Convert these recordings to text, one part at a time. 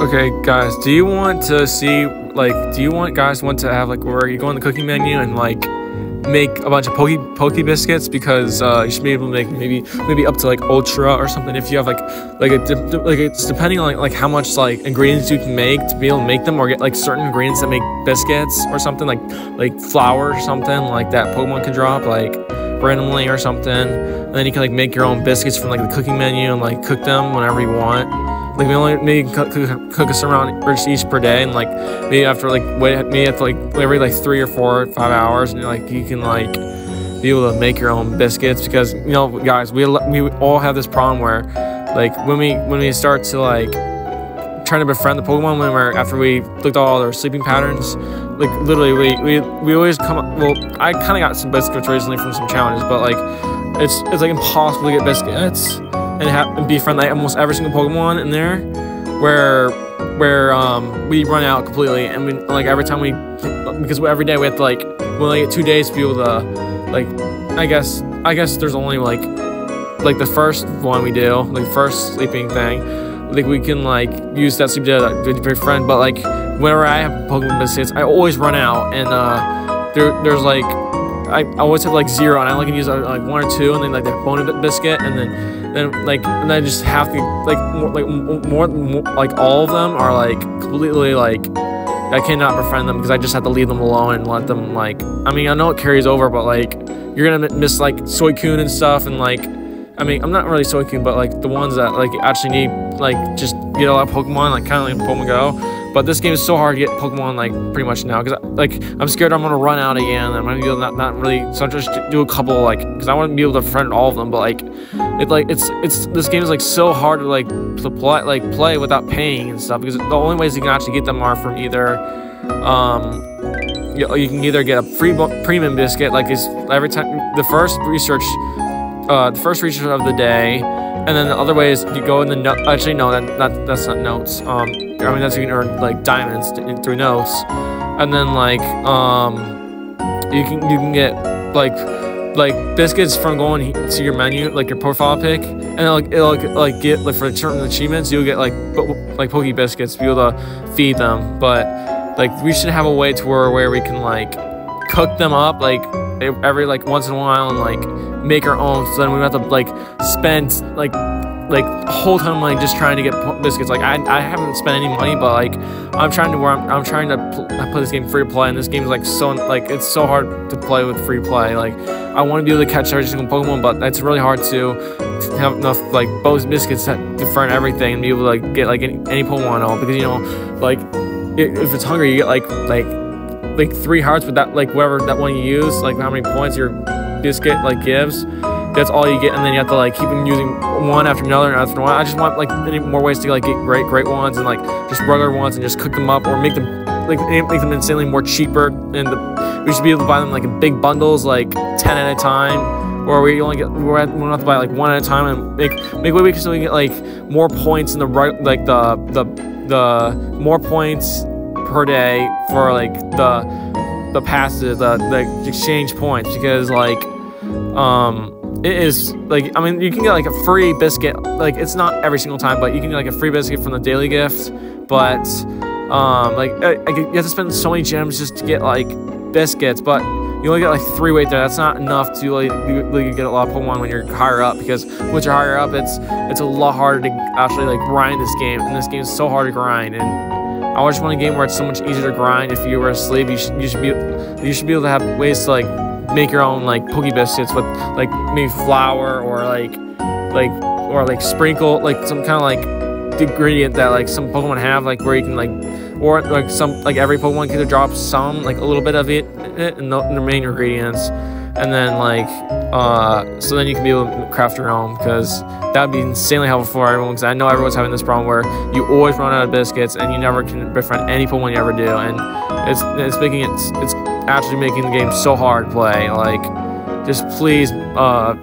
Okay, guys, do you want to see like do you want guys want to have like where you go on the cooking menu and like make a bunch of pokey pokey biscuits? Because uh, you should be able to make maybe maybe up to like ultra or something if you have like like a like it's depending on like, like how much like ingredients you can make to be able to make them or get like certain ingredients that make biscuits or something like like flour or something like that Pokemon can drop like randomly or something. And then you can like make your own biscuits from like the cooking menu and like cook them whenever you want like we only maybe cook, cook, us around each per day, and like maybe after like wait maybe after like every like three or four five hours, and you're like you can like be able to make your own biscuits because you know guys we we all have this problem where like when we when we start to like trying to befriend the Pokemon when we're after we looked at all their sleeping patterns. Like literally, we we, we always come up. Well, I kind of got some biscuits recently from some challenges, but like it's it's like impossible to get biscuits and, have, and befriend like almost every single Pokemon in there, where where um, we run out completely, and we like every time we because every day we have to like we only get two days to be able to like I guess I guess there's only like like the first one we do like the first sleeping thing like we can like use that sleep to, befriend but like whenever I have Pokemon biscuits I always run out and uh there there's like I, I always have like zero and I only can use uh, like one or two and then like the bone biscuit and then then like and I just have to like more, like more, more like all of them are like completely like I cannot befriend them because I just have to leave them alone and let them like I mean I know it carries over but like you're gonna miss like Suicune and stuff and like I mean I'm not really Suicune but like the ones that like actually need like just get a lot of Pokemon like kind of like Pokemon Go but this game is so hard to get Pokemon like pretty much now because like I'm scared I'm gonna run out again. I'm gonna be able to not, not really so I'm just do a couple like because I want to be able to friend all of them. But like it like it's it's this game is like so hard to like to play like play without paying and stuff because the only ways you can actually get them are from either um you, you can either get a free premium biscuit like is every time the first research uh the first research of the day and then the other way is you go in the no actually no that, that that's not notes um I mean that's you can earn like diamonds through notes. And then like um you can you can get like like biscuits from going to your menu like your profile pic. And it'll, it'll like get like for certain achievements you'll get like like pokey biscuits be able to feed them. But like we should have a way to where where we can like cook them up like every like once in a while and like make our own. So then we have to like spend like like whole ton of money just trying to get biscuits. Like I, I haven't spent any money, but like I'm trying to where I'm, I'm trying to play this game free to play, and this game is like so like it's so hard to play with free play. Like I want to be able to catch every single Pokemon, but it's really hard to have enough like both biscuits to friend everything and be able to like get like any, any Pokemon all because you know like if it's hungry you get like like like three hearts with that like whatever that one you use like how many points your biscuit like gives that's all you get and then you have to like keep using one after another and after one i just want like more ways to like get great great ones and like just regular ones and just cook them up or make them like make them insanely more cheaper. And the, we should be able to buy them like in big bundles like 10 at a time or we only get we're we don't have to buy like one at a time and make make way we can get like more points in the right like the the the more points per day for like the the passes, the the exchange points because like um it is like I mean you can get like a free biscuit like it's not every single time but you can get like a free biscuit from the daily gift but um like you have to spend so many gems just to get like biscuits but you only get like three weight there that's not enough to like you, get a lot of Pokemon when you're higher up because once you're higher up it's it's a lot harder to actually like grind this game and this game is so hard to grind and I just want a game where it's so much easier to grind. If you were asleep, you should you should be you should be able to have ways to like make your own like Poke biscuits with like maybe flour or like like or like sprinkle like some kind of like ingredient that like some Pokemon have like where you can like or like some like every Pokemon can drop some like a little bit of it in the, in the main ingredients. And then like uh, so then you can be able to craft your own because that would be insanely helpful for everyone because I know everyone's having this problem where you always run out of biscuits and you never can befriend any Pokemon you ever do. And it's it's making it it's actually making the game so hard to play. Like just please uh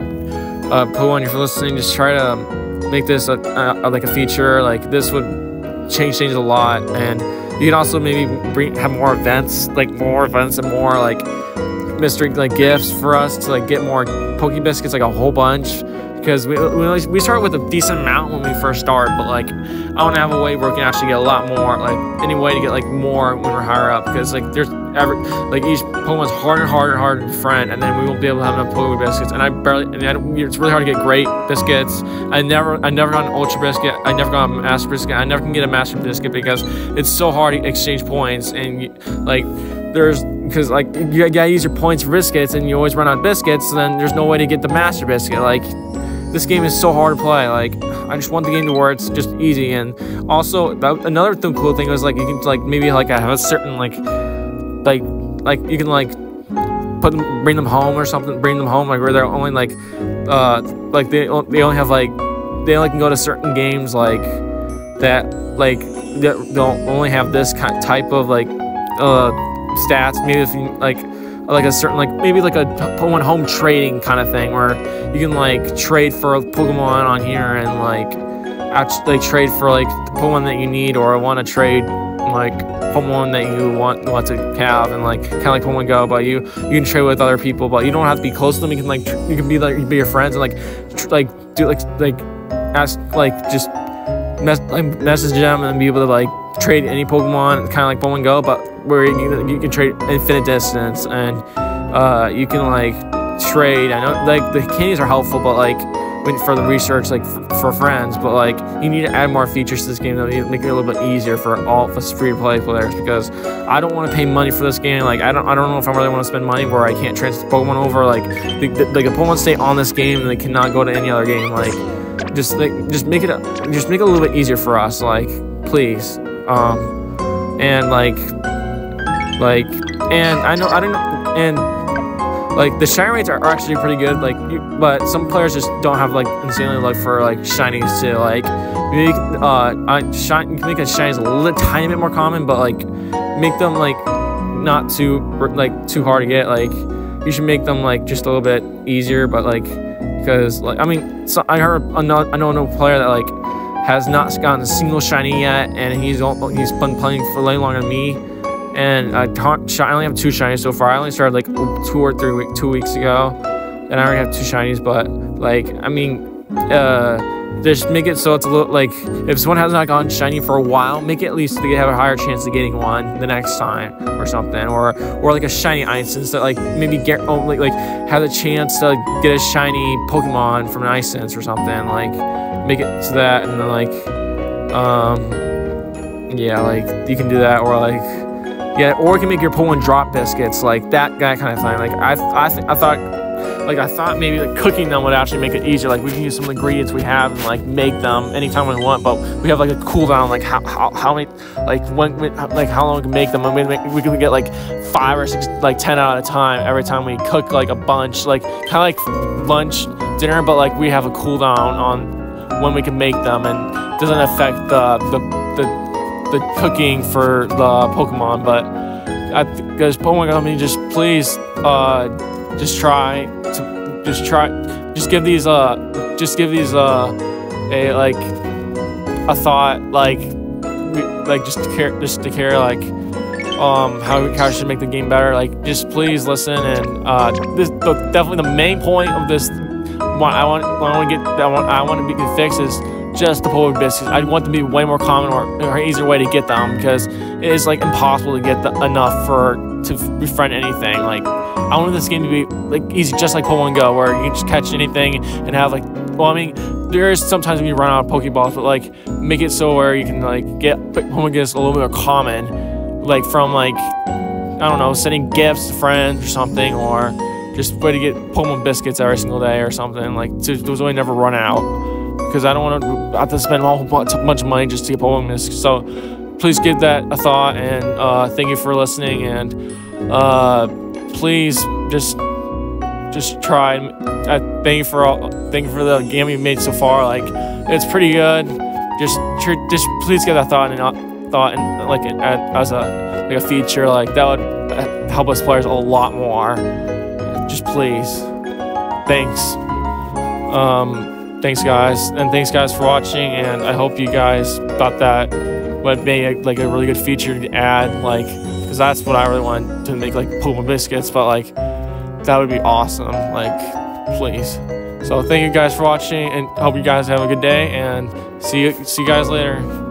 uh Pokemon if you're listening just try to make this a, a, like a feature. Like this would change things a lot. And you can also maybe bring have more events like more events and more like mystery like gifts for us to like get more Poke Biscuits, like a whole bunch, because we, we, we start with a decent amount when we first start, but like I want to have a way where we can actually get a lot more, like any way to get like more when we're higher up, because like there's every like each Pokemon's harder and harder and harder to friend, and then we won't be able to have enough Pokemon biscuits. And I barely, and I, it's really hard to get great biscuits. I never, I never got an Ultra biscuit. I never got a Master biscuit. I never can get a Master biscuit because it's so hard to exchange points and like there's because like you gotta use your points for biscuits and you always run out of biscuits. Then there's no way to get the Master biscuit. Like this game is so hard to play. Like, I just want the game to where it's just easy. And also, that, another th cool thing was like you can like maybe like I have a certain like like like you can like put them bring them home or something. Bring them home like where they're only like uh like they they only have like they only can go to certain games like that like they'll only have this kind type of like uh stats. Maybe if you like like a certain like maybe like a Pokemon home trading kind of thing where you can like trade for a Pokemon on here and like actually trade for like the Pokemon that you need or want to trade like Pokemon that you want want to have and like kind of like Pokemon Go, but you you can trade with other people, but you don't have to be close to them. You can like you can be like be your friends and like like do like like ask like just mess, like, message them and be able to like trade any Pokemon, kind of like Pokemon Go, but where you, you can trade infinite distance and uh, you can like trade. I know like the candies are helpful, but like for the research, like for friends, but like you need to add more features to this game that make it a little bit easier for all us free to play players because I don't want to pay money for this game. Like I don't, I don't know if I really want to spend money where I can't transfer Pokemon over. Like the, the, like a Pokemon stay on this game and they cannot go to any other game. Like just like just make it just make it a little bit easier for us. Like please, um, and like like and I know I don't know and like the shiny rates are actually pretty good like you, but some players just don't have like insanely luck for like shinies to like make uh shine you can make a shinies a little tiny bit more common but like make them like not too like too hard to get. Like you should make them like just a little bit easier but like because like I mean so I heard I know I know no player that like has not gotten a single shiny yet and he's he's been playing for way longer than me and I, I only have two shinies so far. I only started like two or three week, two weeks ago, and I already have two shinies. But like, I mean, uh, just make it so it's a little like if someone has not gotten shiny for a while, make it at least they have a higher chance of getting one the next time or something, or or like a shiny instance that like maybe get oh, like like have a chance to get a shiny Pokemon from an instance or something. Like make it so that and then like um yeah like you can do that or like yeah, or you can make your Pokemon drop biscuits, like that, that kind of thing. Like I, I, I thought, like I thought maybe like cooking them would actually make it easier. Like we can use some of the ingredients we have and like make them anytime we want. But we have like a cooldown, like how, how, how many, like when, like how long we can make them. I mean, we can get like five or six, like ten out at a time every time we cook like a bunch, like kind of like lunch, dinner, but like we have a cooldown on when we can make them and doesn't affect the the the the cooking for the Pokemon, but I because Pokemon Company just please uh just try to just try just give these uh just give these uh a like a thought like like just to care just to care like um how how should make the game better. Like just please listen and uh this the, definitely the main point of this what I want I want to get that want I want to be fixed is just the polar biscuits. I want them to be way more common or, or easier way to get them because it is like impossible to get the, enough for to befriend anything. Like I want this game to be like easy, just like Pokemon Go, where you can just catch anything and have like. Well, I mean, there is sometimes when you run out of Pokeballs, but like make it so where you can like get Pokemon gets a little bit more common, like from like I don't know, sending gifts to friends or something, or just way to get Pokemon biscuits every single day or something. Like to, those way never run out because I don't want to have to spend a whole bunch of money just to get Pokemon Disc. So please give that a thought and uh, thank you for listening and uh, please just just try. I thank you for all, thank you for the game you made so far. Like it's pretty good. Just just please give that thought and uh, thought and like as a like a feature like that would uh, help us players a lot more. Just please. Thanks. Um, thanks guys and thanks guys for watching and i hope you guys thought that would be a, like a really good feature to add like because that's what i really want to make like puma biscuits but like that would be awesome like please So thank you guys for watching, and hope you guys have a good day. And see you, see you guys later.